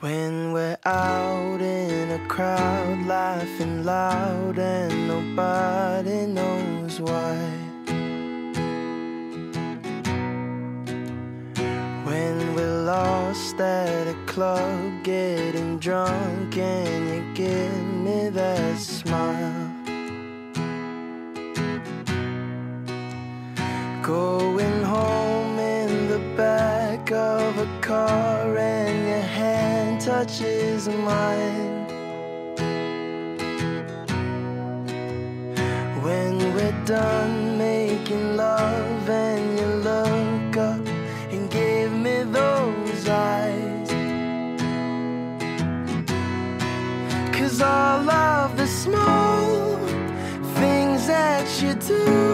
When we're out in a crowd, laughing loud, and nobody knows why. When we're lost at a club, getting drunk, and you give me that smile. Going home in the back of a car, touches mine. When we're done making love, and you look up and give me those eyes. Cause all of the small things that you do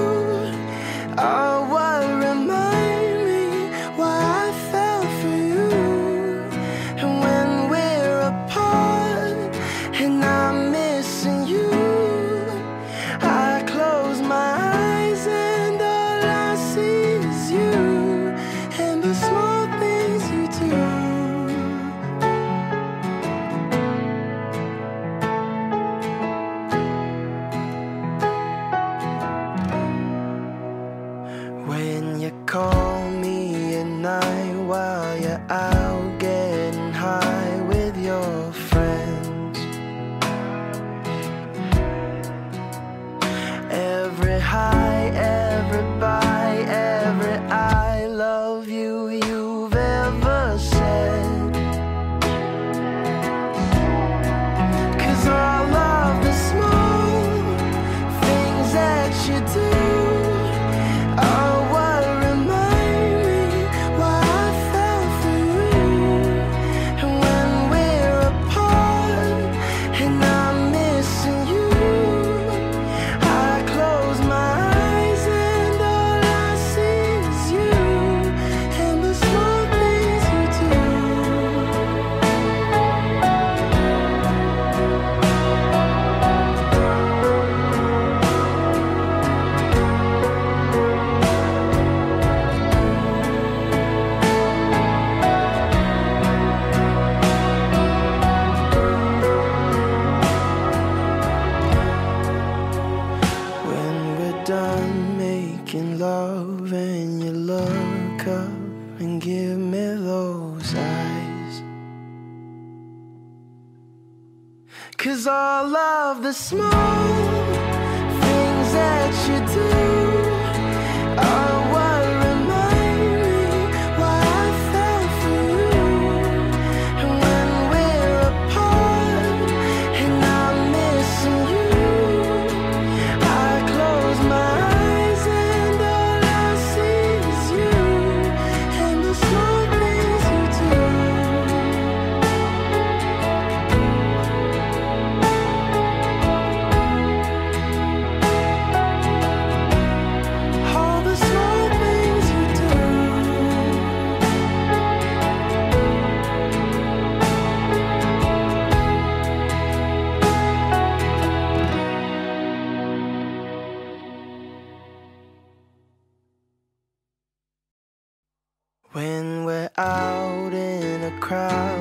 you do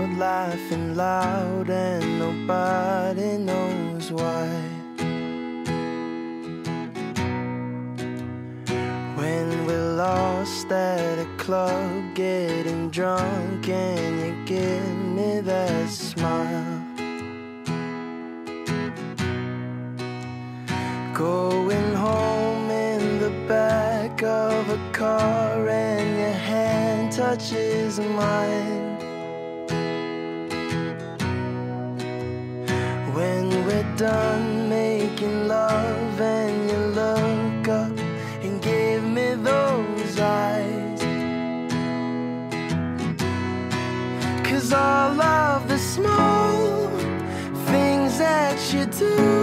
laughing loud, and nobody knows why. When we're lost at a club, getting drunk, and you give me that smile. Going home in the back of a car, and your hand touches mine. Done making love, and you look up and give me those eyes. Cause all of the small things that you do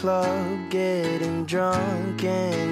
club, getting drunk, and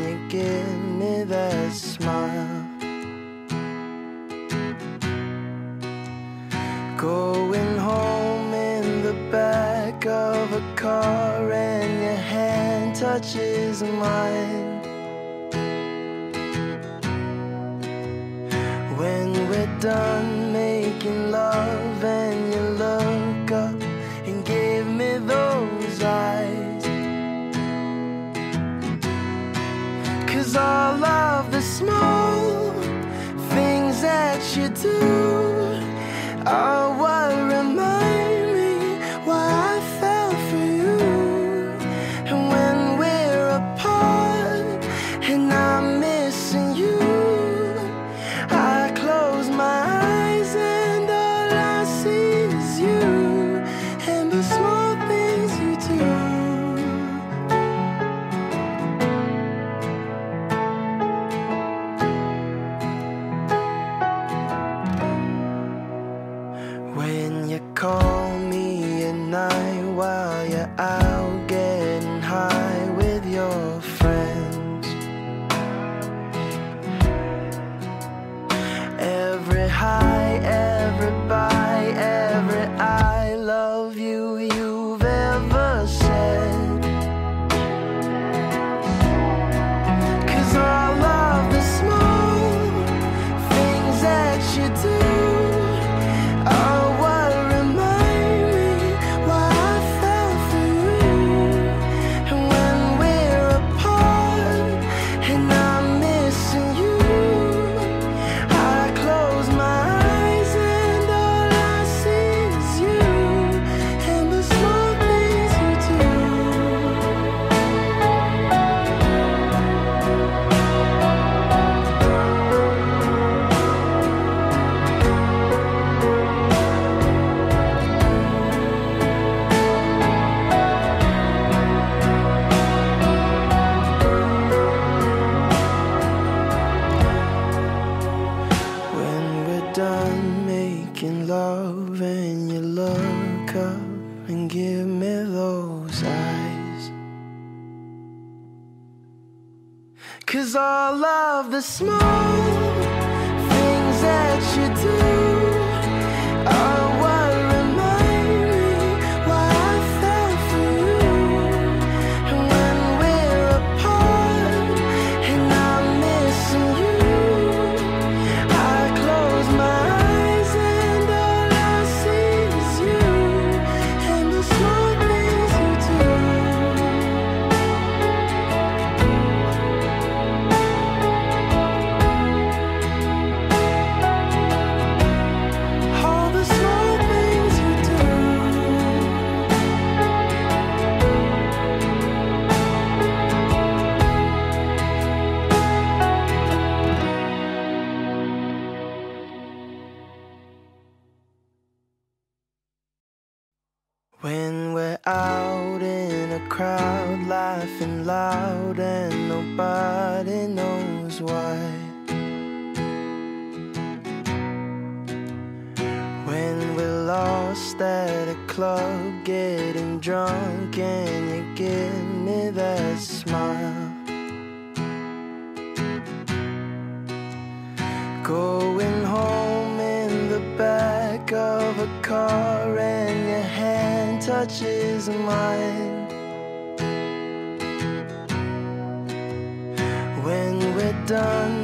just at a club getting drunk and you give me that smile. Going home in the back of a car and your hand touches mine. When we're done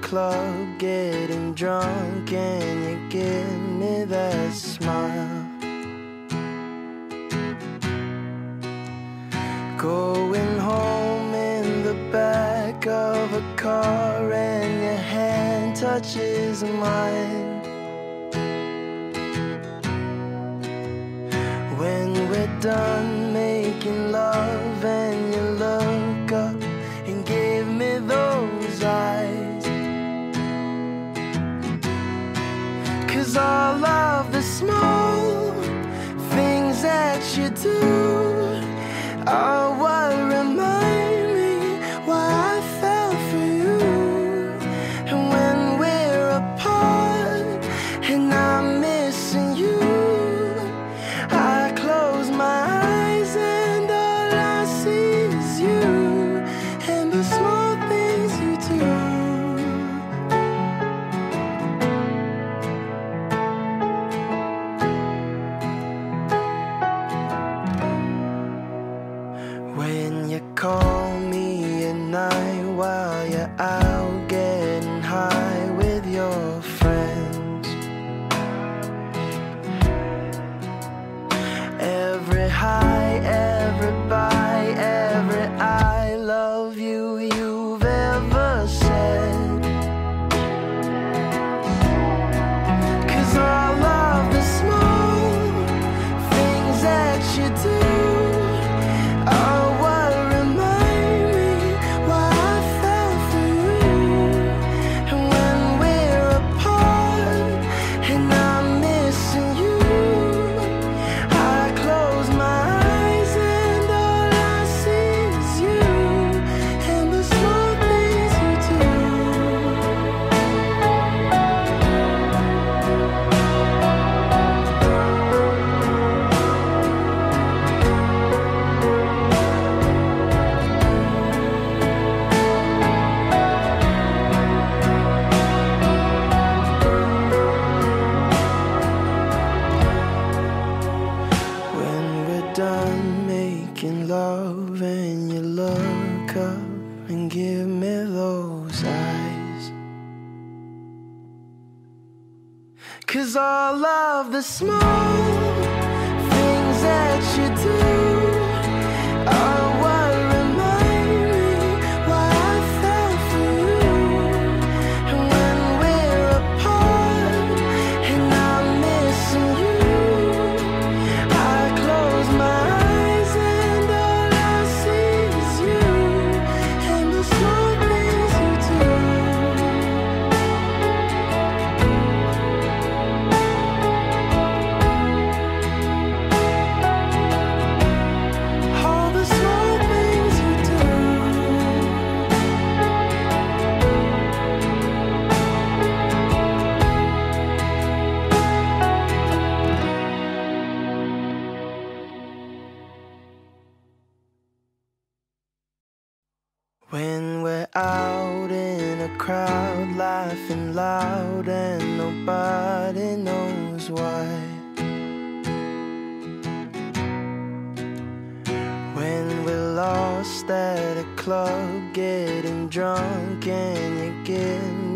club getting drunk and you give me that smile. Going home in the back of a car and your hand touches mine. When we're done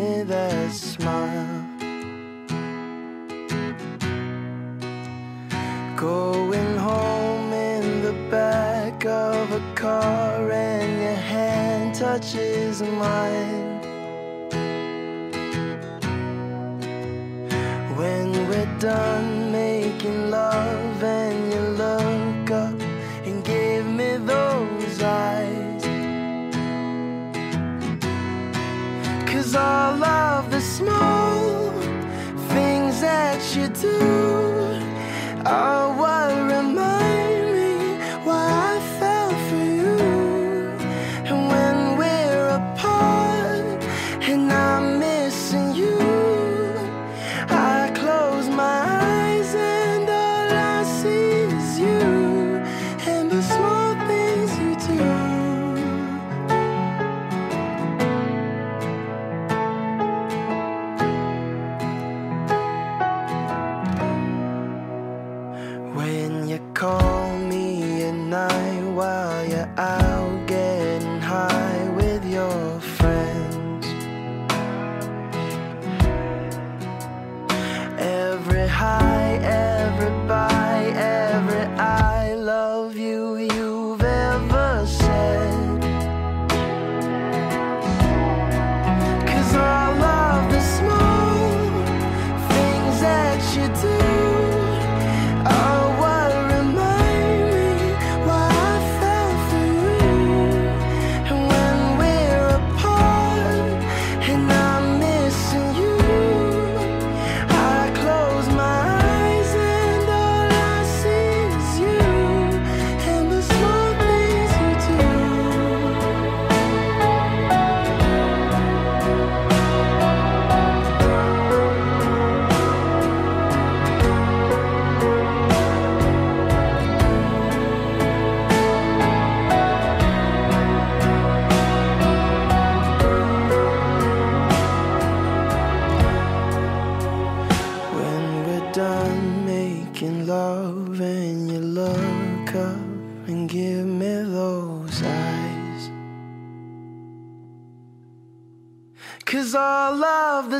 me that smile. Going home in the back of a car, and your hand touches mine.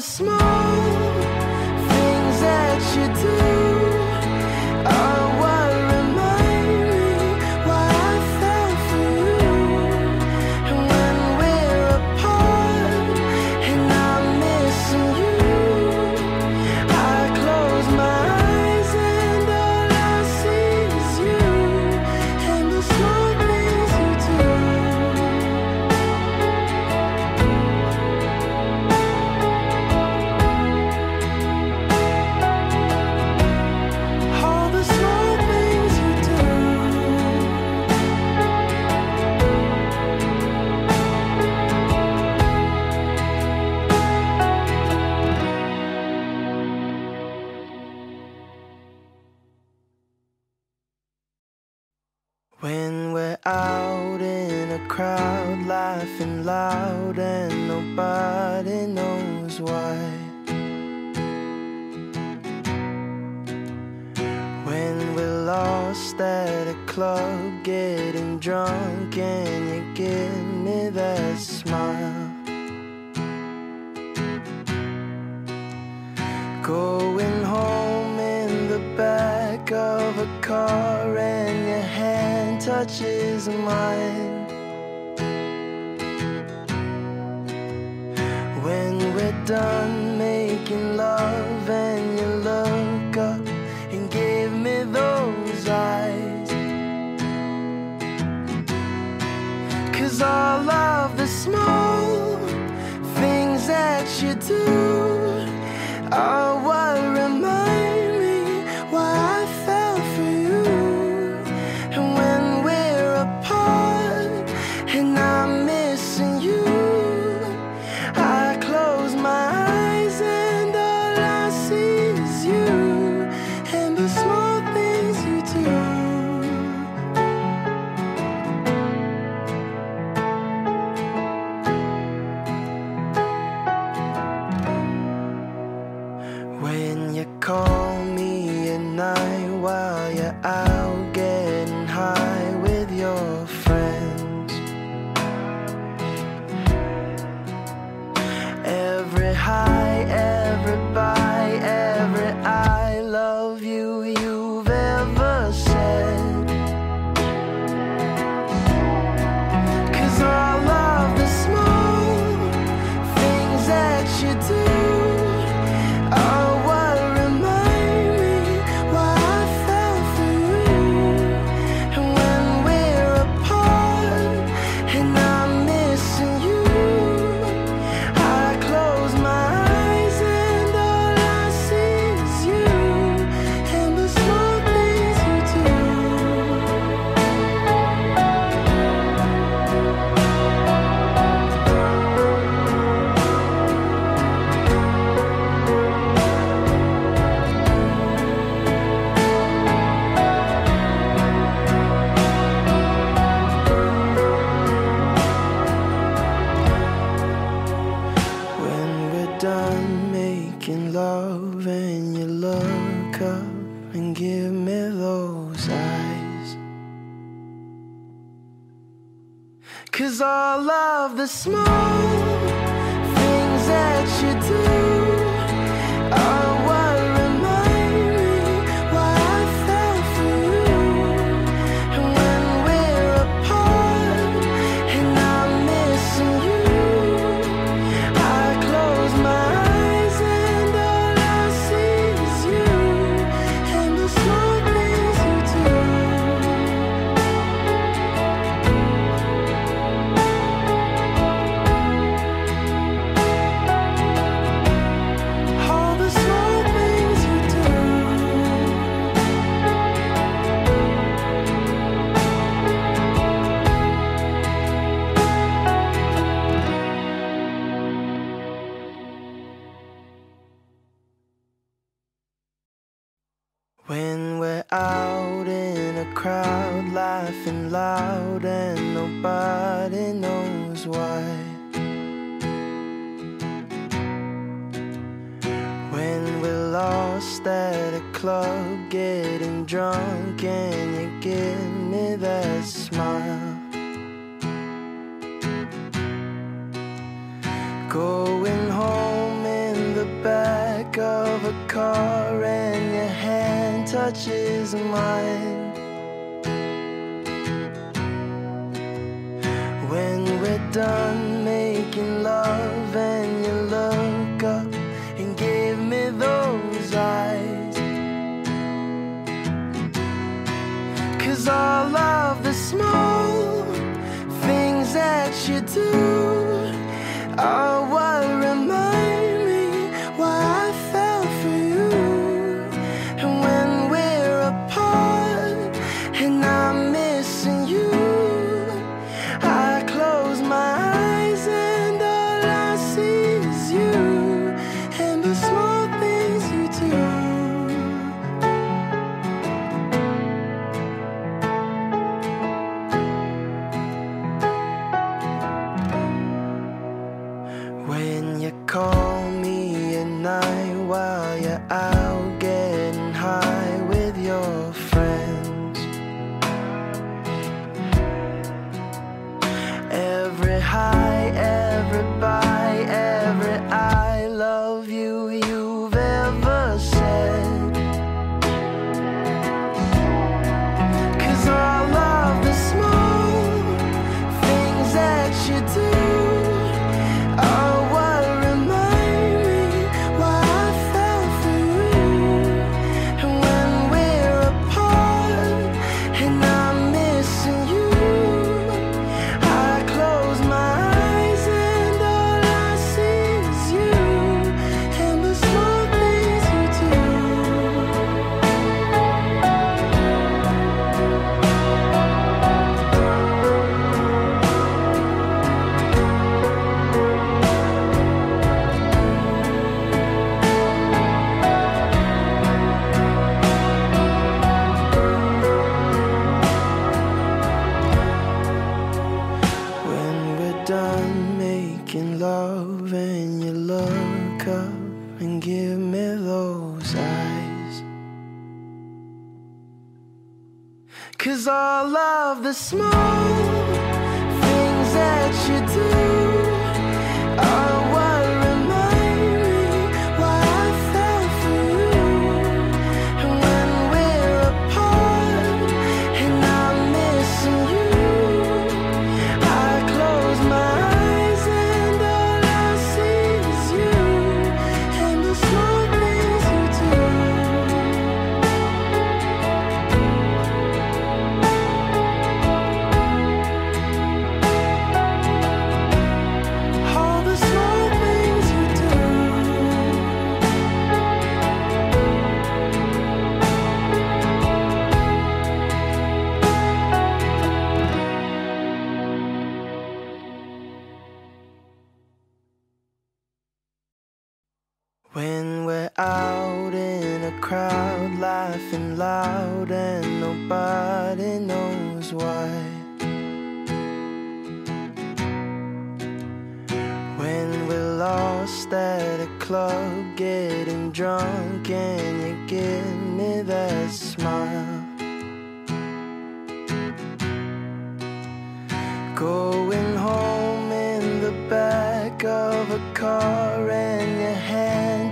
small Going home in the back of a car and your hand touches mine. When we're done making love and you look up and give me those eyes. Cause all of the small things that you do. a car and your hand touches mine. When we're done making love and you look up and give me those eyes. Cause all of the small things that you do. the small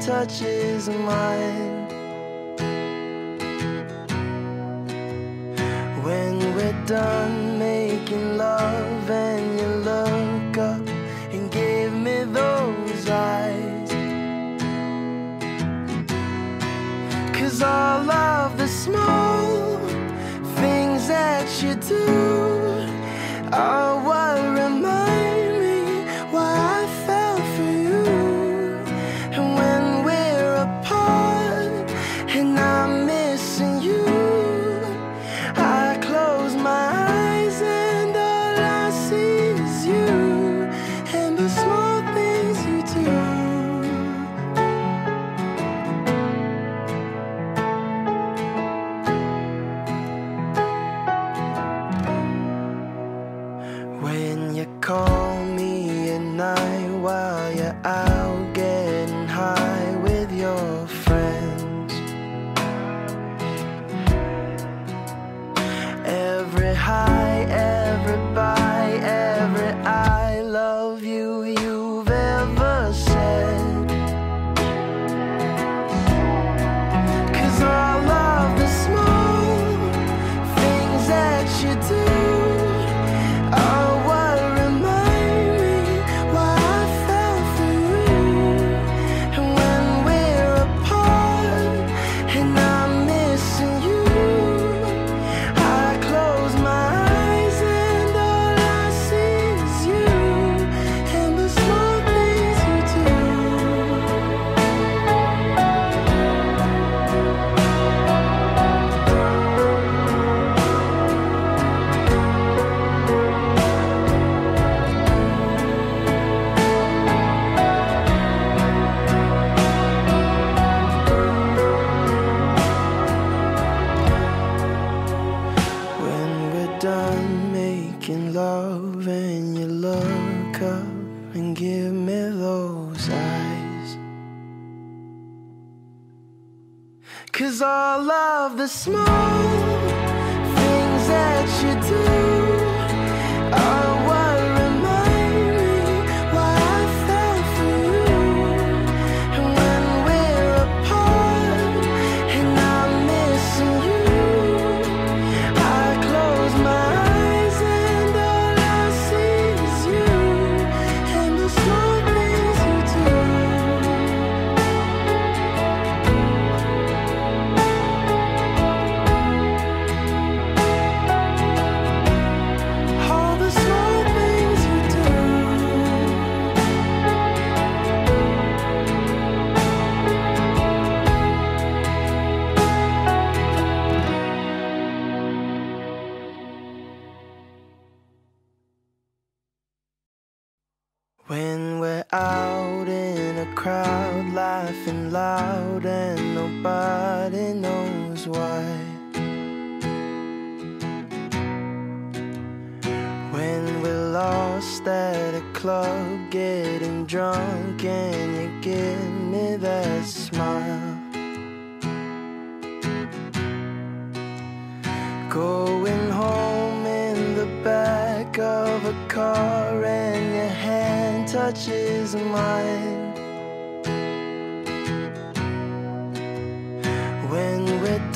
touches mine. When we're done making love and you look up and give me those eyes. Cause all of the small things that you do.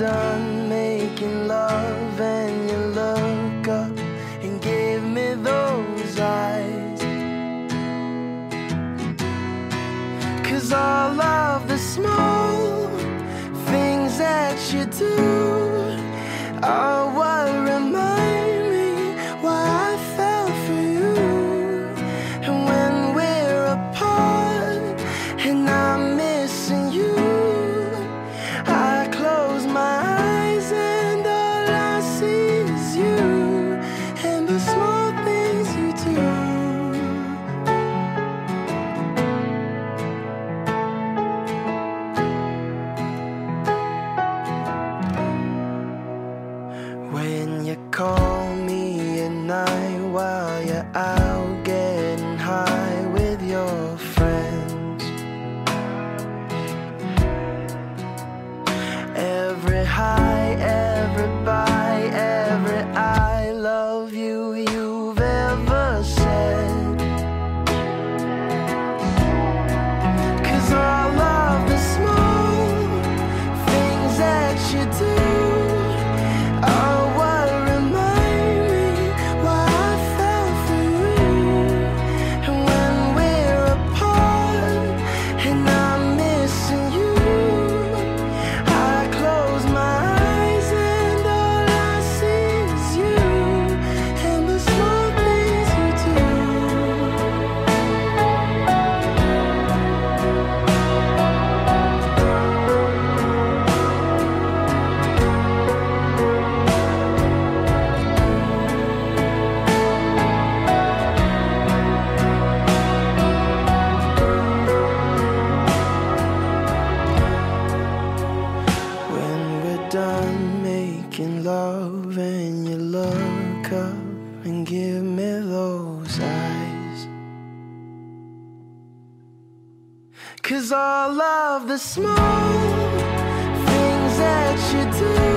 done making love and you look up and give me those eyes. Cause all of the small things that you do. of the small things that you do.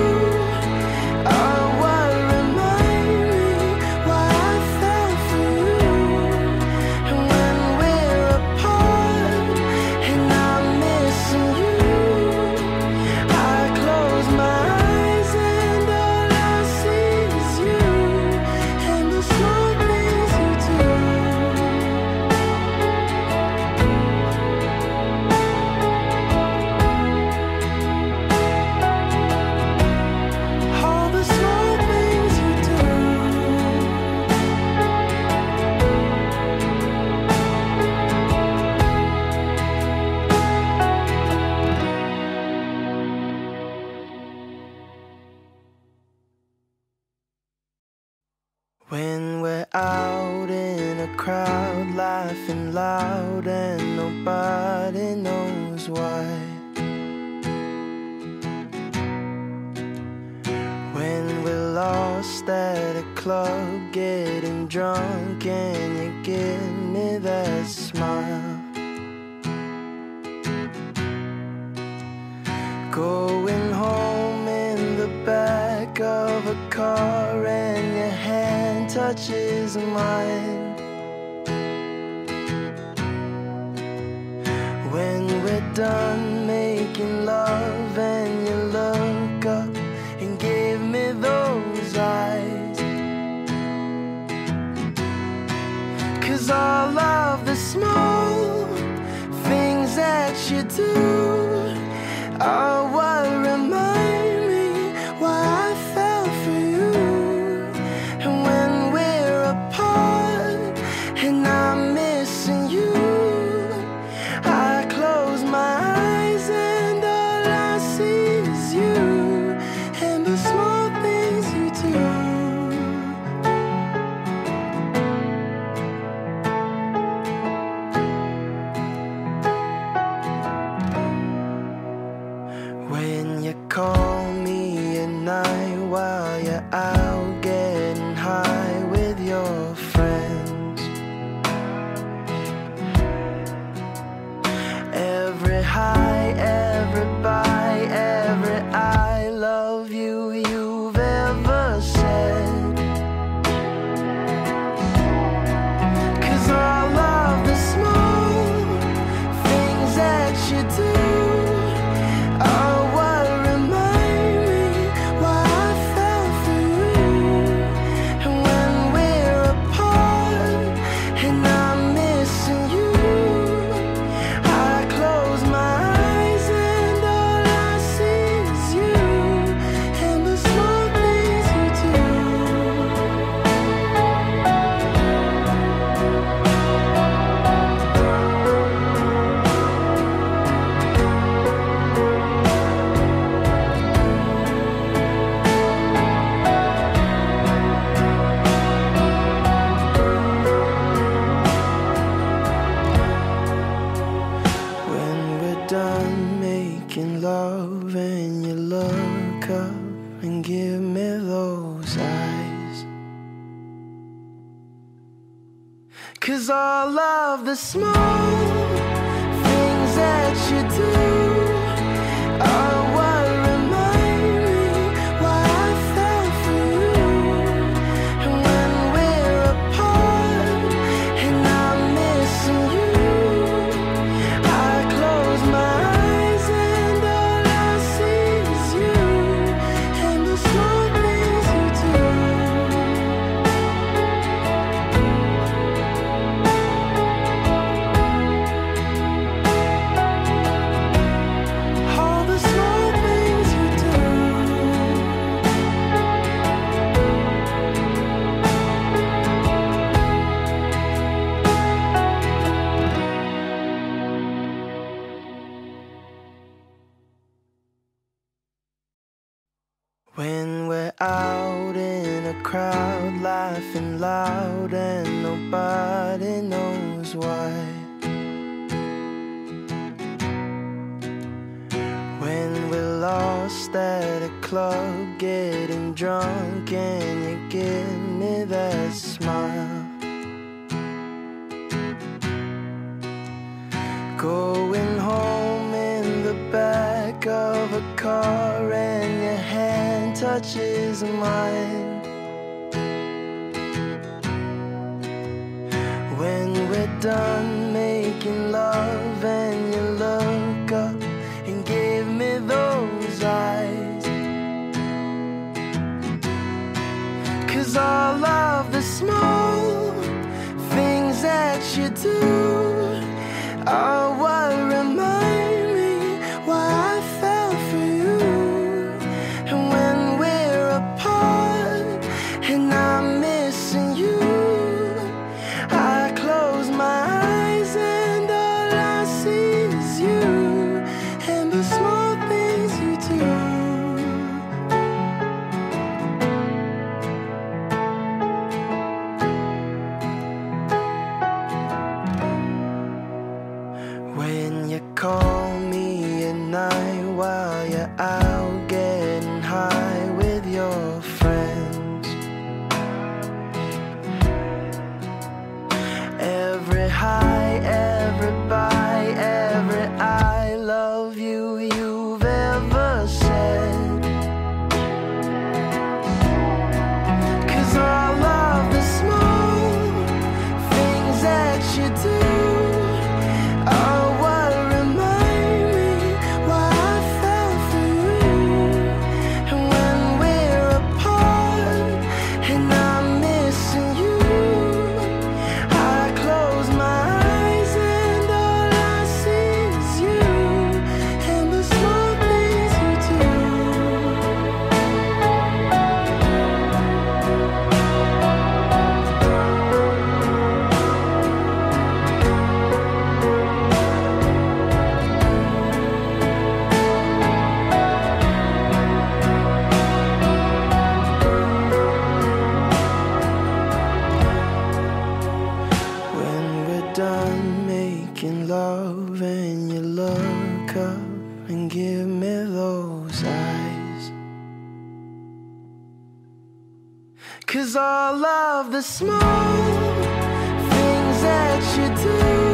the small things that you do. all of the small things that you do. all of the small things that you do.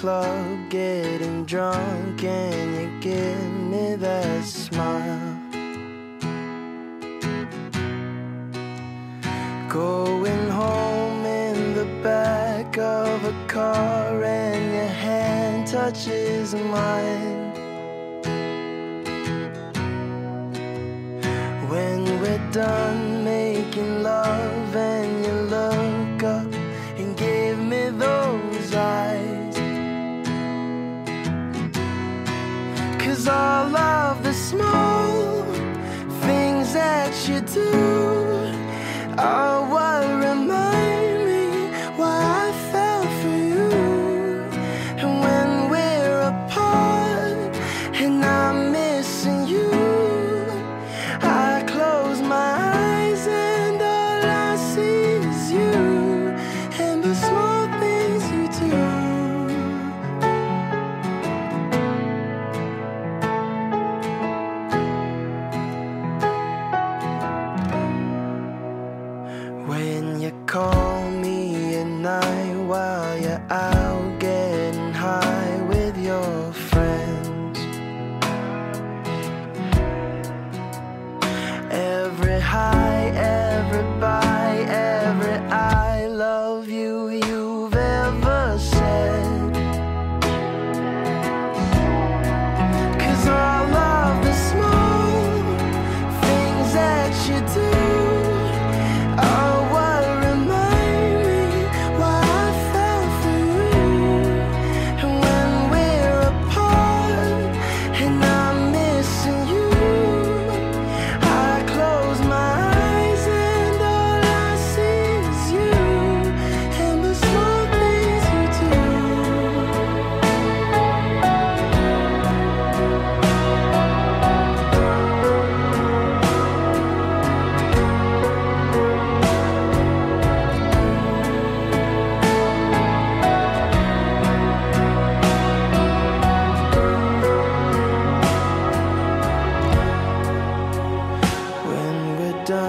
club getting drunk and you give me that smile. Going home in the back of a car and your hand touches mine. When we're done is all of the small things that you do. All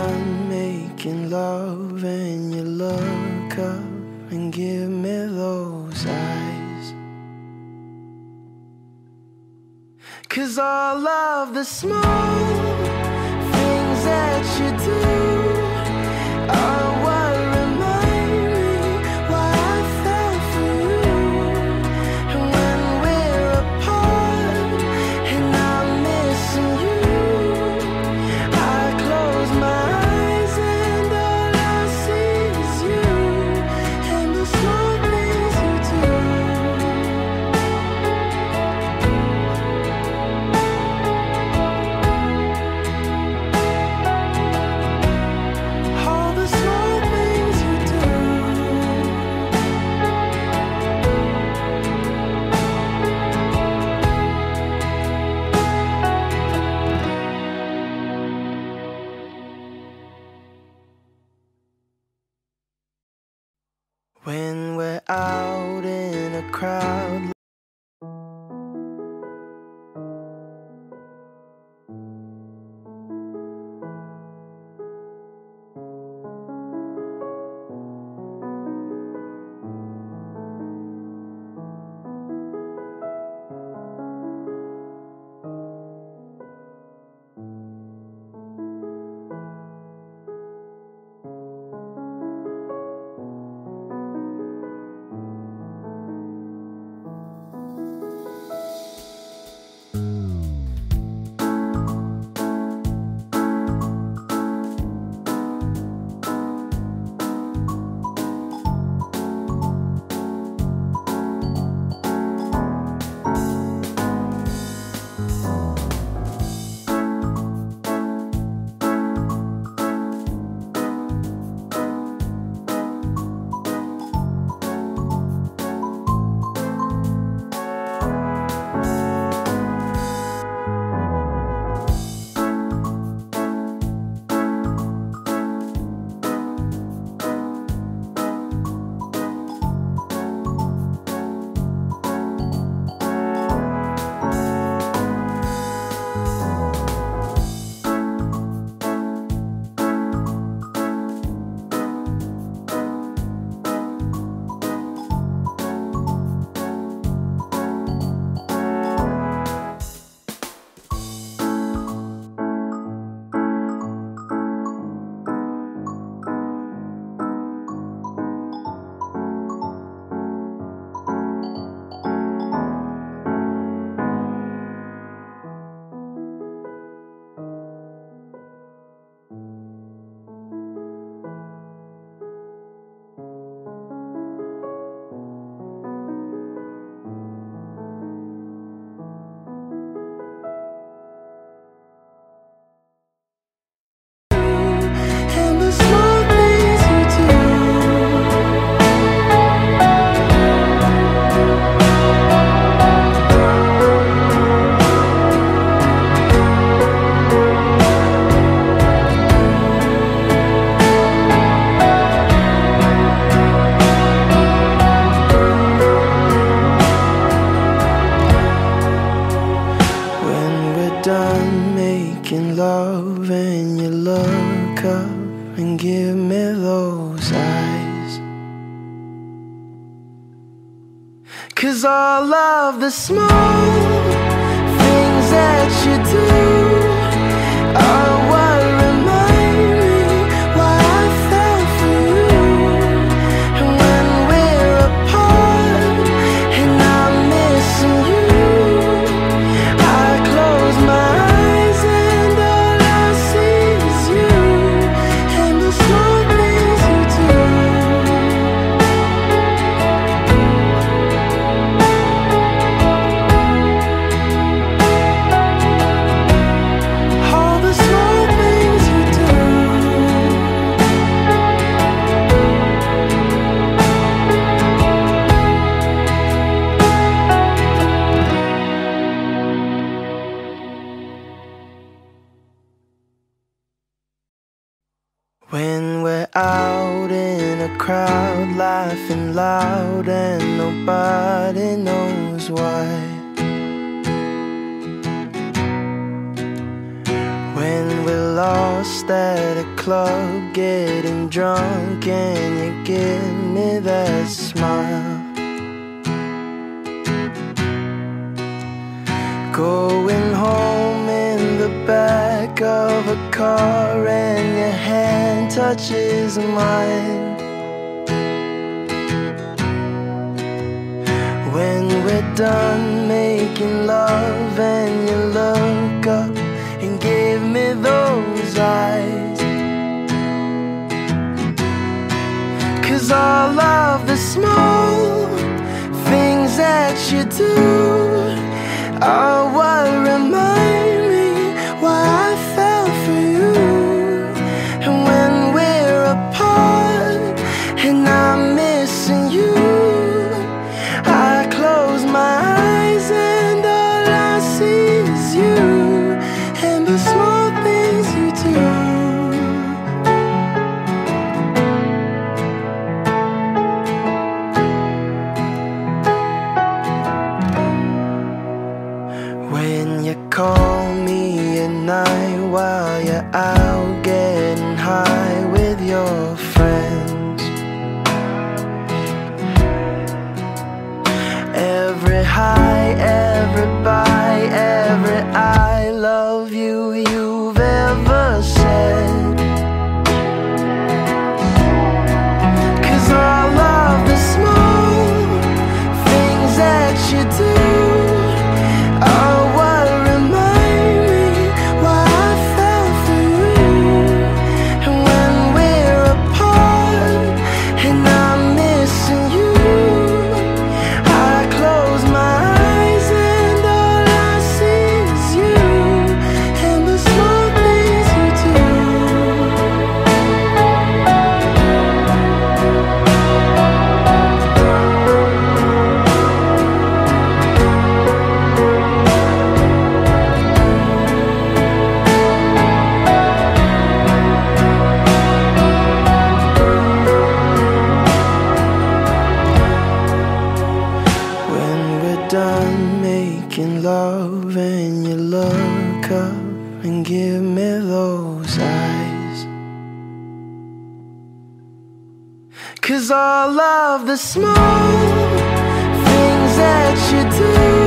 I'm making love and you look up and give me those eyes. Cause all of the small things that you do and give me those eyes. Cause all of the small things that you you. I Cause all of the small things that you do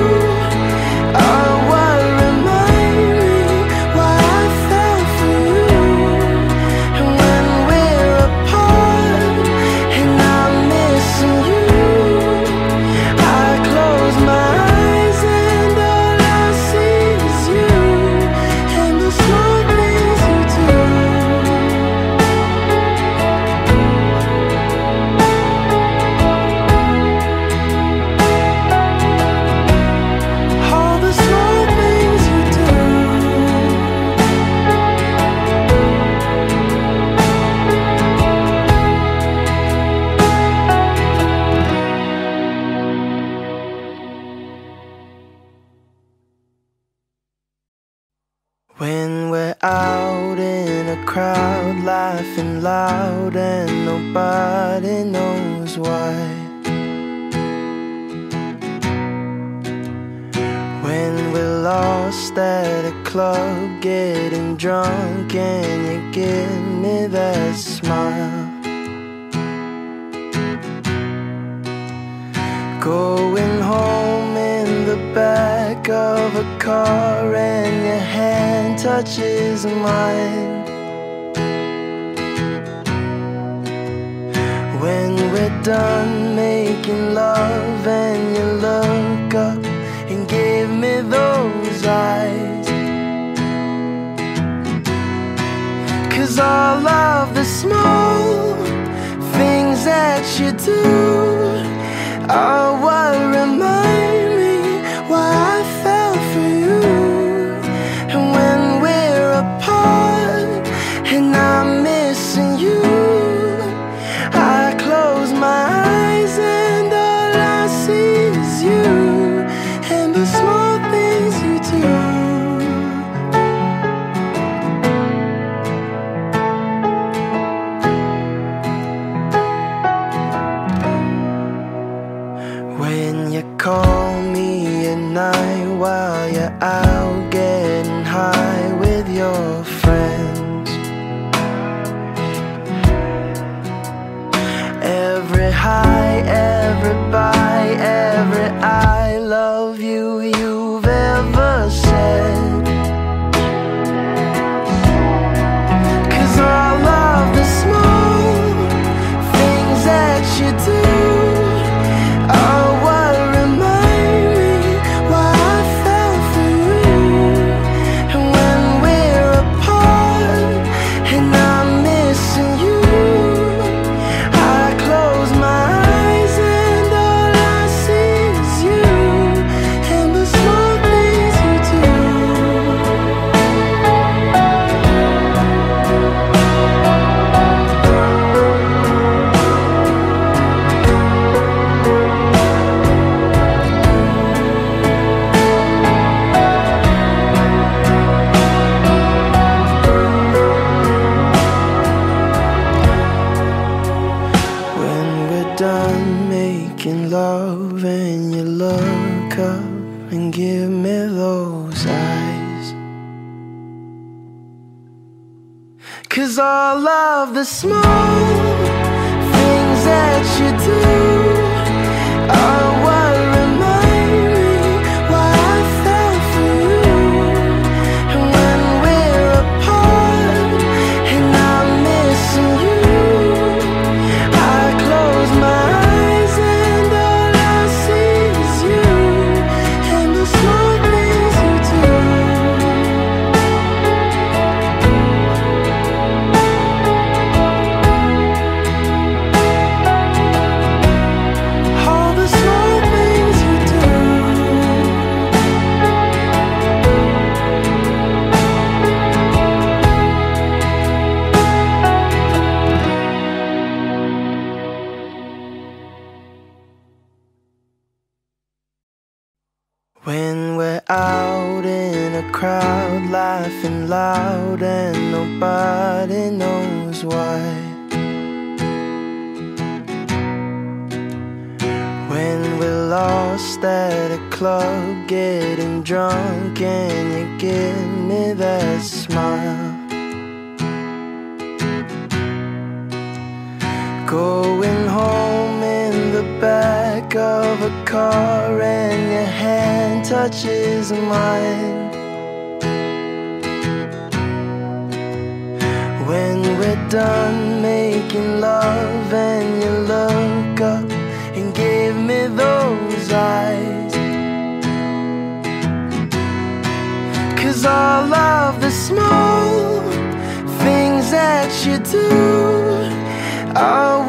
of the small things that you do. car and your hand touches mine. When we're done making love and you look up and give me those eyes. Cause all of the small things that you do are